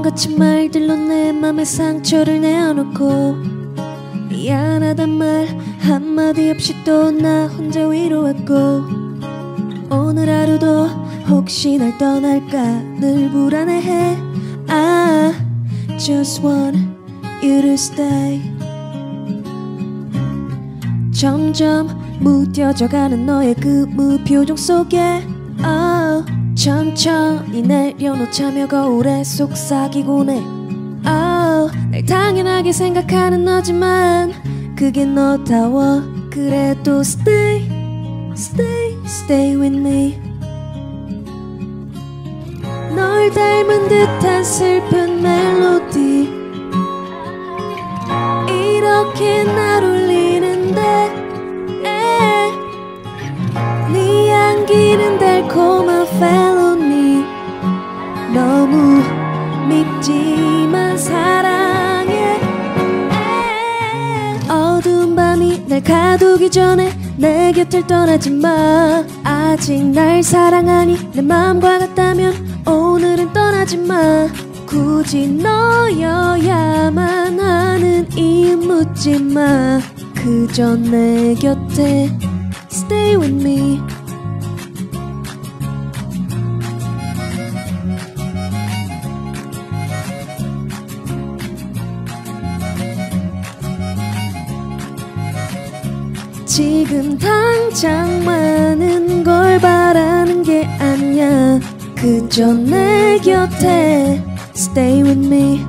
거친 말들로 내 맘에 상처를 내어놓고 미안하단 말 한마디 없이 또 나 혼자 위로했고 오늘 하루도 혹시 날 떠날까 늘 불안해해. I just want you to stay. 점점 무뎌져가는 너의 그 무표정 속에 oh, 천천히 내려놓자며 거울에 속삭이곤 해 oh, 날 당연하게 생각하는 너지만 그게 너다워. 그래도 stay stay stay with me. 널 닮은 듯한 슬픈 멜로디. 이렇게 날울 밉지만 사랑해. 에. 어두운 밤이 날 가두기 전에 내 곁을 떠나지 마. 아직 날 사랑하니 내 마음과 같다면 오늘은 떠나지 마. 굳이 너여야만 하는 이유 묻지 마. 그저 내 곁에 stay with me 지금 당장 많은 걸 바라는 게 아니야. 그저 내 곁에 stay with me